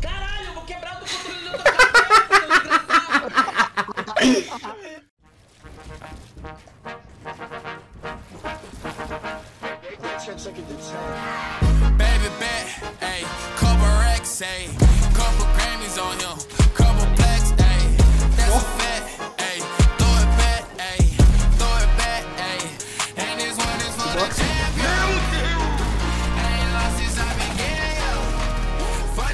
Caralho, eu vou quebrar o controle do teu! Baby bet, couple couple Grammys on him,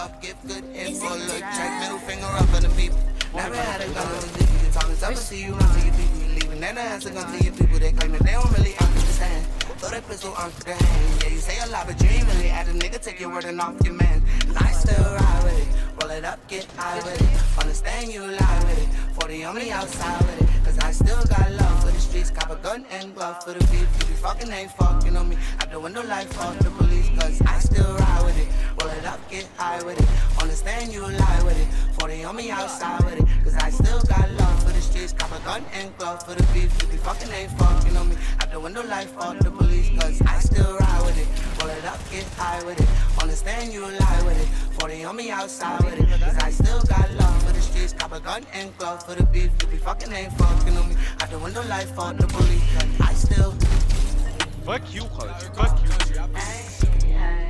up, give good info, look check, middle finger up on the people. Never had a gun on the dick, you talking tough, see you run to your people, you leaving. Then I answer gun to your people, they claim that they don't really understand. Throw that pistol on the hand, yeah, you say a lot, but you ain't really at a nigga, take your word and off your man. And I still ride with it, roll it up, get high with it. Understand you lie with it, 40 on me outside with it. Cause I still got love for the streets, cop a gun and glove for the beef. You be fucking ain't fucking on me, out the window like fuck the police. Cause I still ride with it, roll it up, get high with it. Understand you lie with it, 40 on me outside with it. Cause I still got love for the streets, cop a gun and glove for the beef. You be fucking ain't fucking on me, out the window like fuck the police. Cause I still ride with it, roll it up, get high with it. Understand you lie with it, 40 on me outside with it. Cause I still got love for the streets, cop a gun and glove for the beef. You be fucking ain't fucking on me, out the window like fuck the police. Cause I still Fuck you, Collet. Fuck you. Hey,